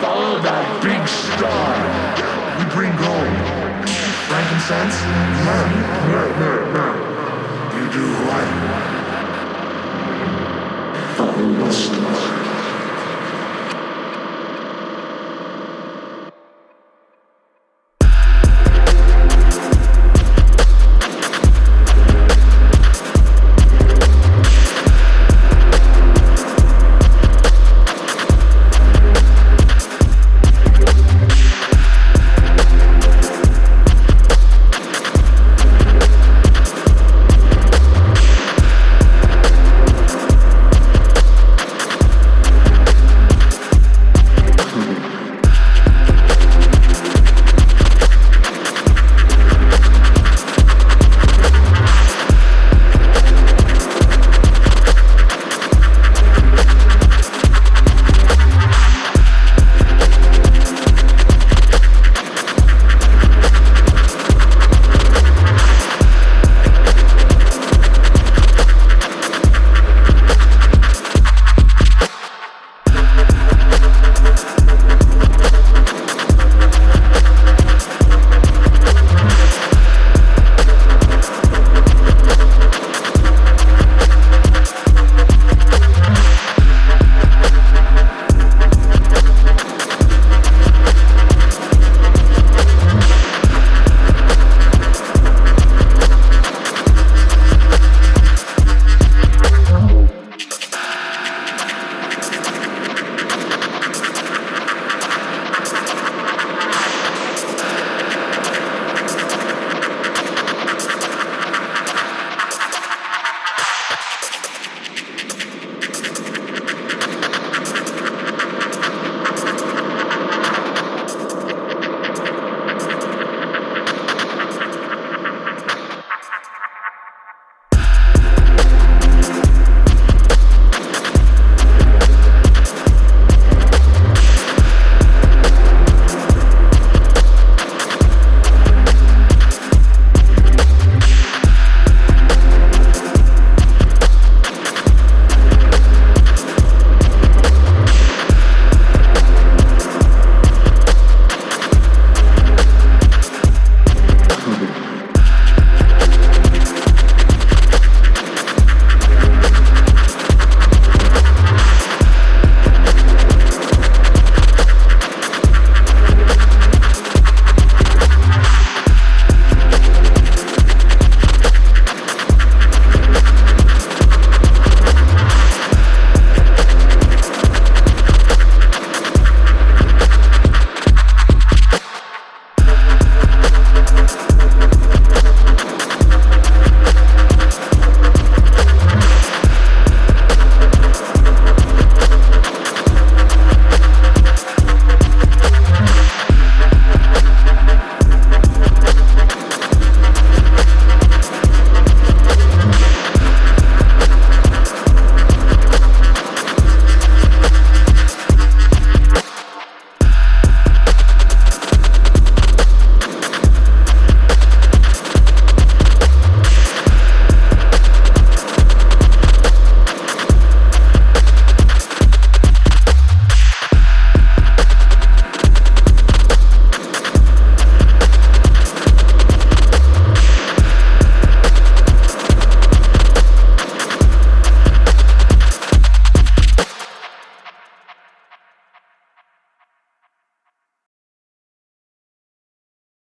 follow that big star. We bring gold. Frankincense? Myrrh, myrrh, myrrh, myrrh.